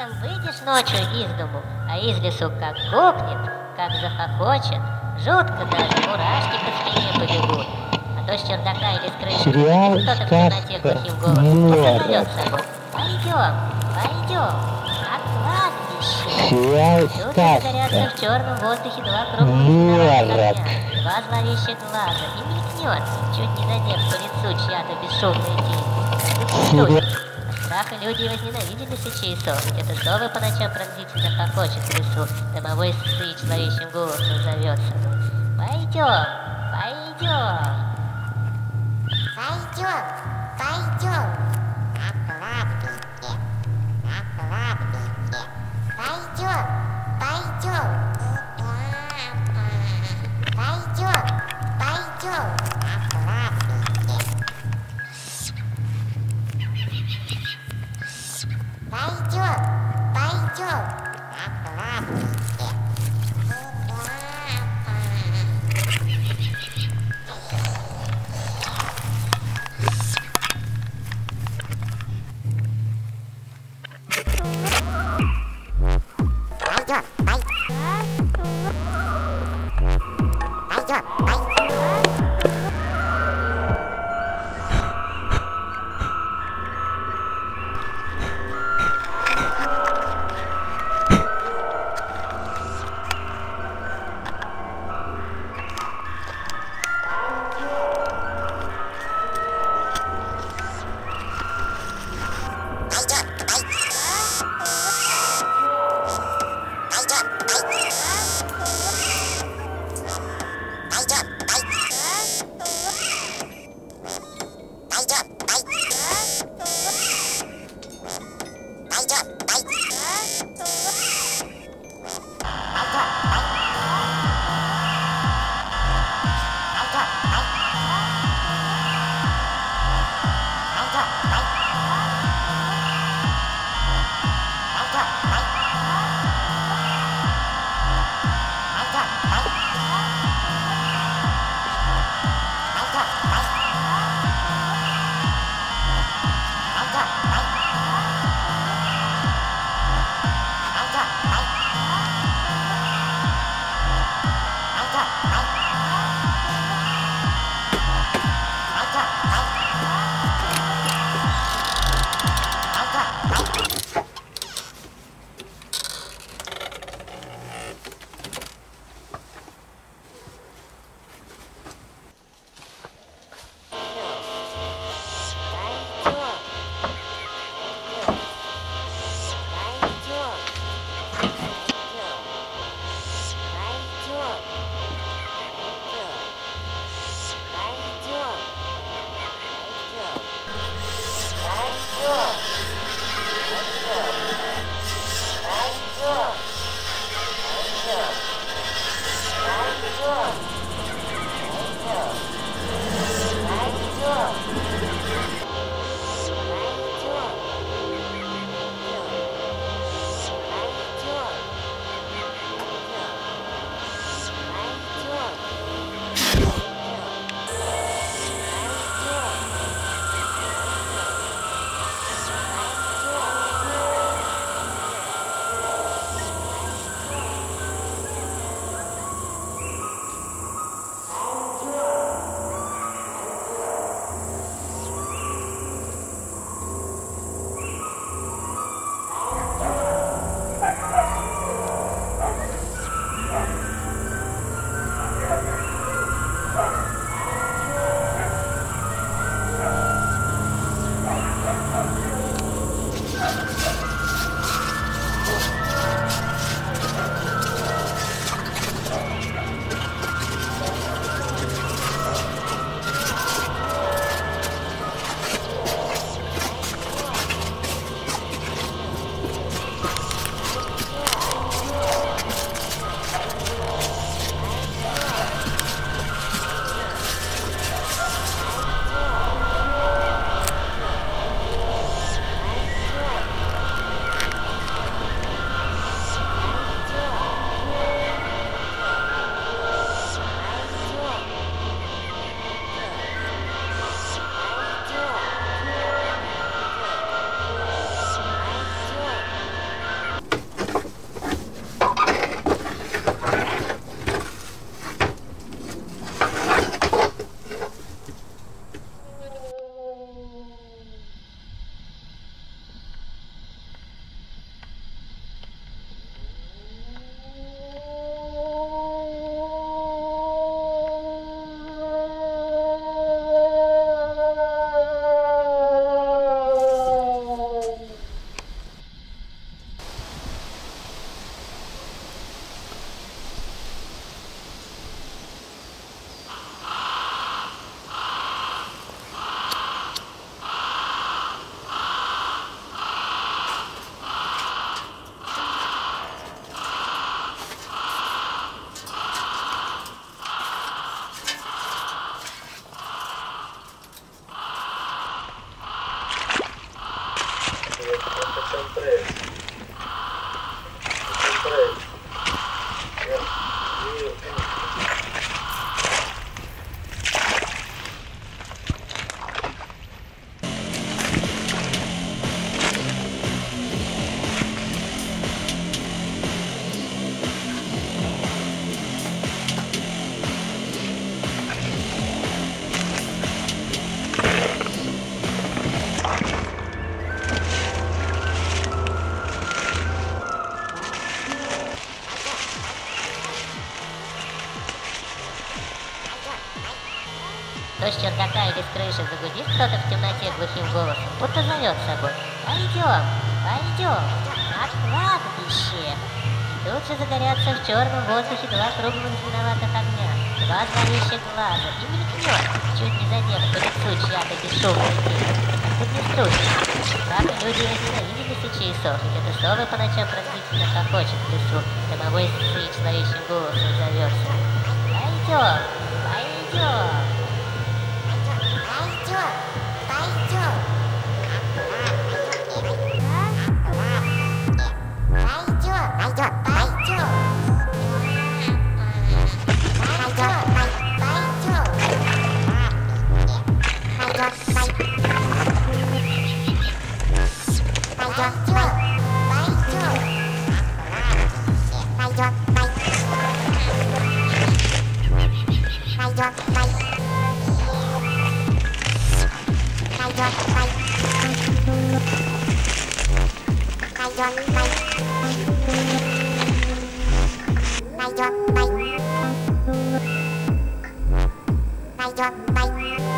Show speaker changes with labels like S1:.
S1: Летом выйдешь ночью из дому, а из лесу как гопнет, как захохочет, жутко даже мурашки по спине побегут. А то с чердака или с крыши
S2: Сериал
S1: кто-то в темноте
S2: «Сказка
S1: глухим голосом
S2: Моря».
S1: позовет с собой. Пойдем, пойдем, на кладбище.
S2: Сериал
S1: Тут загорятся
S2: «Сказка».
S1: в черном воздухе два круглых два зловещих глаза, и мелькнет, чуть не задев по лицу чья-то бесшумная тень.
S2: Сериал-
S1: Страха люди возненавидели сычей сов, ведь это совы по ночам пронзительно хохочет в лесу, домовой сыч зловещим голосом зовется. Пойдем, пойдем.
S3: Пойдем, пойдем. На кладбище,
S1: с крыши загудит кто-то в темноте глухим голосом, будто зовет с собой. Пойдем, пойдем, на кладбище. И тут же загорятся в черном воздухе два круглых зеленоватых огня, два зловещих глаза, и мелькнет, чуть не задев по лицу чья-то бесшумная тень. Тут не страшно. Правда, люди возненавидели сычей сов, ведь это совы по ночам пронзительно хохочет в лесу, домовой сыч зловещим голосом зовется. Пойдем, пойдем.
S3: Пойдем, យន់ណៃណៃយន់ណៃណៃយន់ណៃ